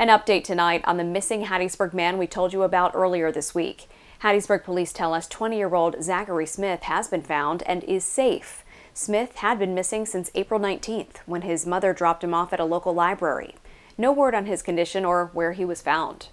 An update tonight on the missing Hattiesburg man we told you about earlier this week. Hattiesburg police tell us 20-year-old Zachary Smith has been found and is safe. Smith had been missing since April 19th when his mother dropped him off at a local library. No word on his condition or where he was found.